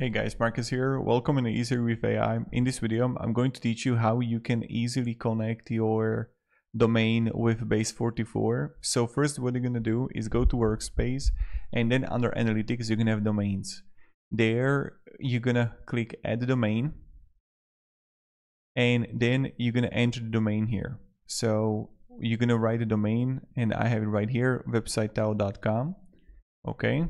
Hey guys, Marcus here. Welcome to Easier with AI. In this video, I'm going to teach you how you can easily connect your domain with Base44. So first what you're going to do is go to Workspace and then under Analytics, you're going to have Domains. There, you're going to click Add Domain and then you're going to enter the domain here. So you're going to write the domain and I have it right here, websitetao.com. Okay.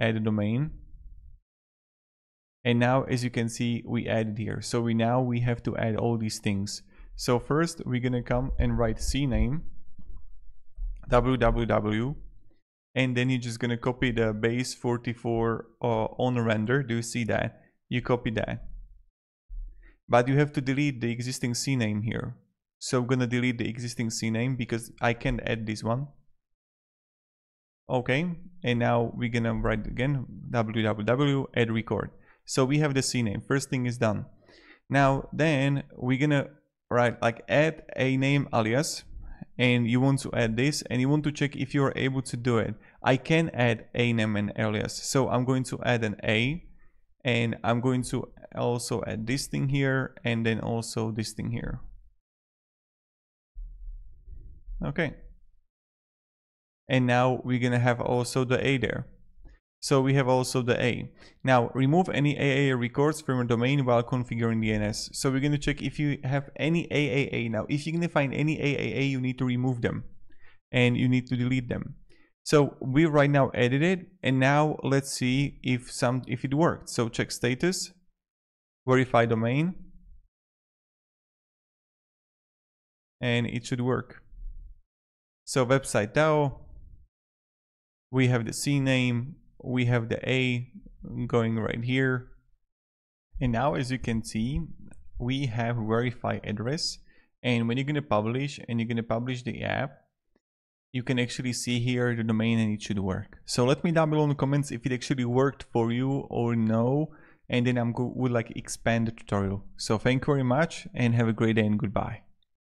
Add a domain. And now as you can see we added here. So we now we have to add all these things. So first we're gonna come and write cname www and then you're just gonna copy the base 44 uh, on render. Do you see that? You copy that. But you have to delete the existing cname here. So I'm gonna delete the existing cname because I can't add this one okay and now we're gonna write again www add record. So we have the cname first thing is done. Now then we're gonna write like add a name alias and you want to add this and you want to check if you're able to do it. I can add a name and alias. So i'm going to add an a and i'm going to also add this thing here and then also this thing here. Okay and now we're gonna have also the A there. So we have also the A. Now remove any AAA records from your domain while configuring DNS. So we're gonna check if you have any AAA. Now if you're gonna find any AAA, you need to remove them and you need to delete them. So we right now edited and now let's see if some if it worked. So check status, verify domain, and it should work. So website DAO, we have the C name, we have the A going right here. And now as you can see, we have verify address. And when you're going to publish and you're going to publish the app, you can actually see here the domain and it should work. So let me down below in the comments if it actually worked for you or no. And then I'm would like expand the tutorial. So thank you very much and have a great day and goodbye.